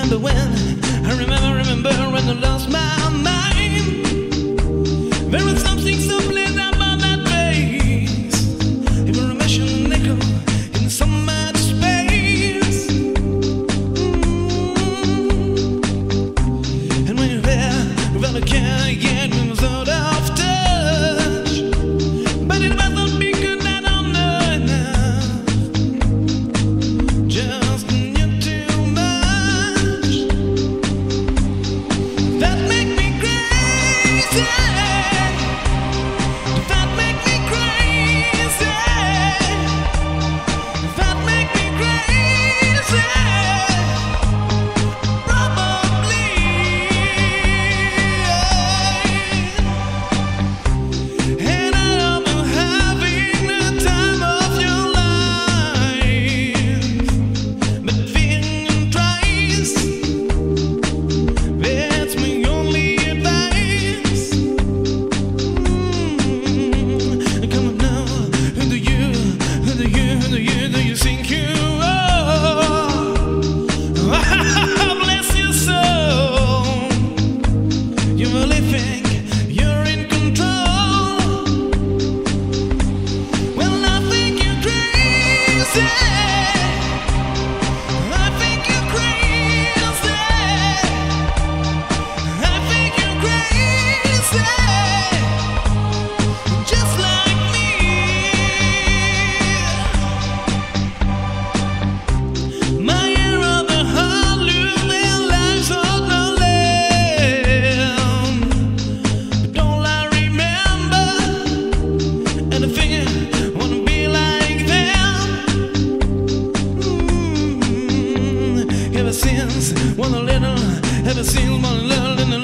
remember when, I remember, remember when the last sins, one little, have a since one little.